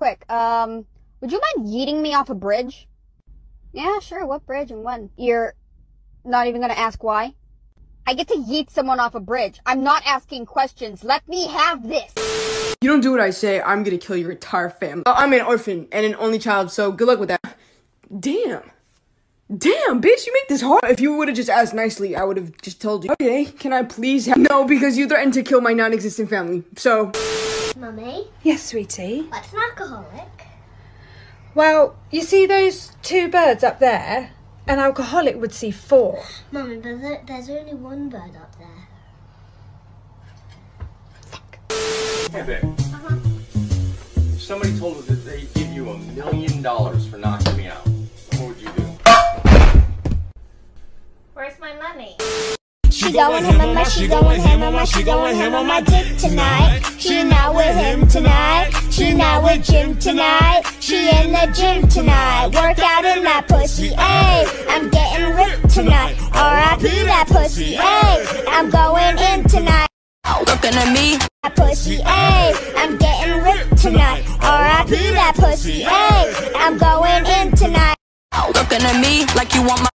quick. Um, would you mind yeeting me off a bridge? Yeah, sure. What bridge and when? You're not even gonna ask why? I get to yeet someone off a bridge. I'm not asking questions. Let me have this. You don't do what I say, I'm gonna kill your entire family. Uh, I'm an orphan and an only child, so good luck with that. Damn. Damn, bitch, you make this hard. If you would have just asked nicely, I would have just told you. Okay, can I please have- No, because you threatened to kill my non-existent family. So, Mummy, Yes, sweetie. what's an alcoholic? Well, you see those two birds up there? An alcoholic would see four. Mummy, but there's only one bird up there. Hey, babe. Somebody told us that they'd give you a million dollars for knocking me out. What would you do? Where's my money? She going ham on my, she going ham on my, she going ham on my dick tonight. She not with him tonight. She not with Jim tonight. She in the gym tonight. Work out in that pussy, ayy. I'm getting ripped tonight. R.I.P. that pussy, ayy. I'm going in tonight. Looking at me, That pussy, ayy. I'm getting ripped tonight. R.I.P. that pussy, ayy. I'm going in tonight. looking at me like you want my